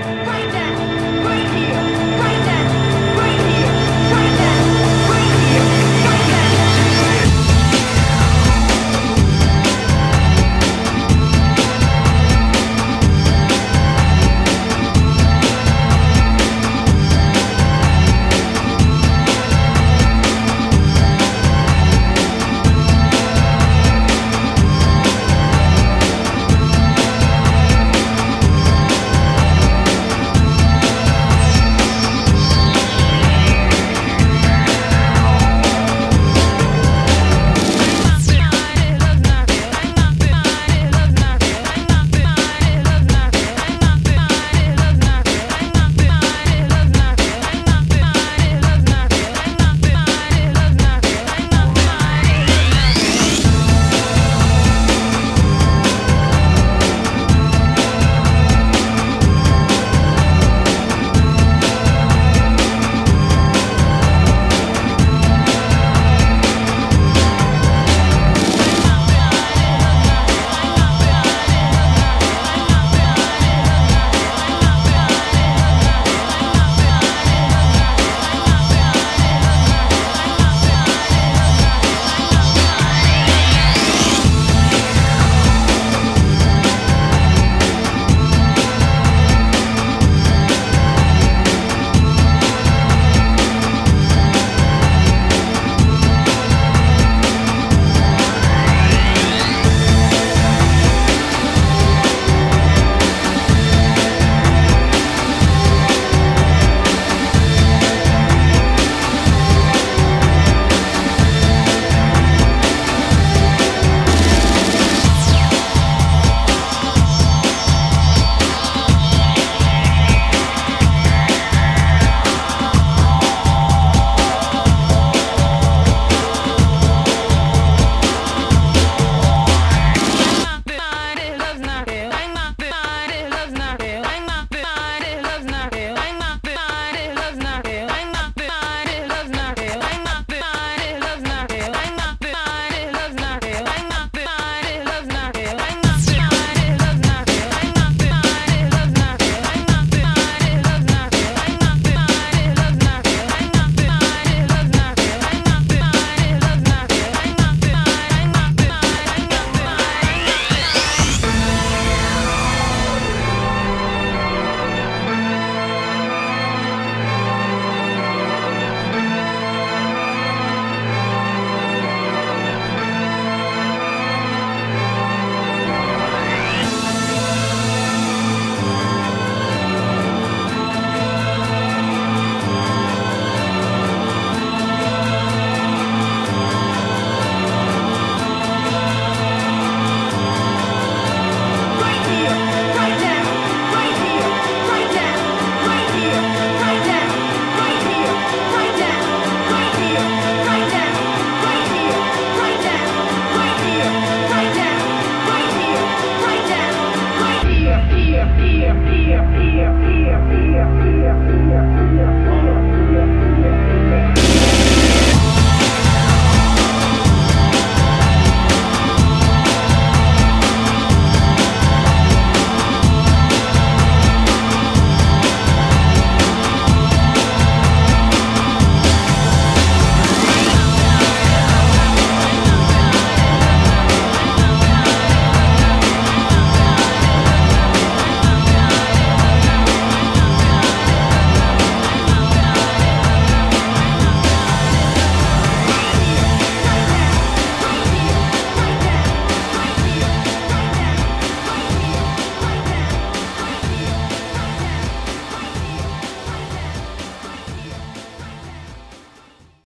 Right now!